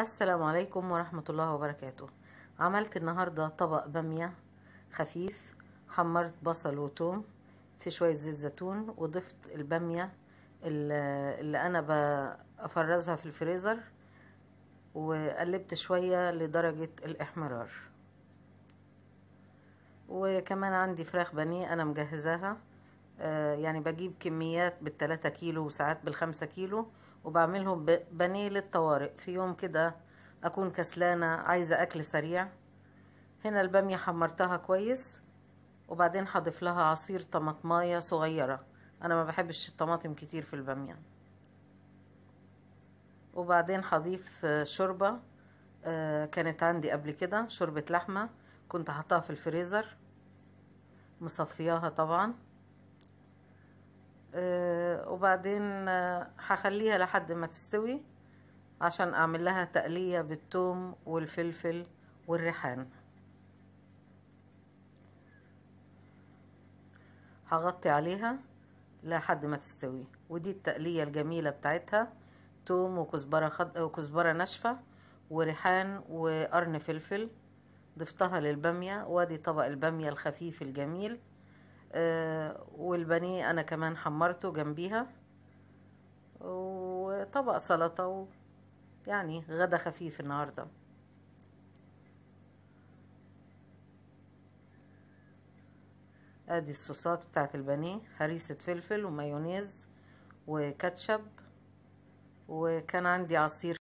السلام عليكم ورحمة الله وبركاته. عملت النهاردة طبق بامية خفيف حمرت بصل وتوم في شوية زيت زيتون وضفت البامية اللي أنا بفرزها في الفريزر وقلبت شوية لدرجة الإحمرار. وكمان عندي فراخ بانيه أنا مجهزاها. آه، يعني بجيب كميات بالتلاتة كيلو وساعات بالخمسة كيلو. وبعملهم ب- بانيه للطوارئ. في يوم كده أكون كسلانة عايزة أكل سريع. هنا البامية حمرتها كويس وبعدين هضيف لها عصير طماطماية صغيرة. أنا ما بحبش الطماطم كتير في البامية. وبعدين هضيف آه، شوربة آه، كانت عندي قبل كده شوربة لحمة كنت حطاها في الفريزر. مصفياها طبعا. آه، وبعدين آه، هخليها لحد ما تستوي عشان أعمل لها تقلية بالثوم والفلفل والريحان. هغطي عليها لحد ما تستوي. ودي التقلية الجميلة بتاعتها توم وكزبرة خض... وكزبرة ناشفة وريحان وقرن فلفل ضفتها للبامية. وأدي طبق البامية الخفيف الجميل. والبانيه أنا كمان حمرته جنبيها وطبق سلطة و... يعني غدا خفيف النهاردة. أدي الصوصات بتاعت البانيه هريسة فلفل ومايونيز وكاتشب وكان عندي عصير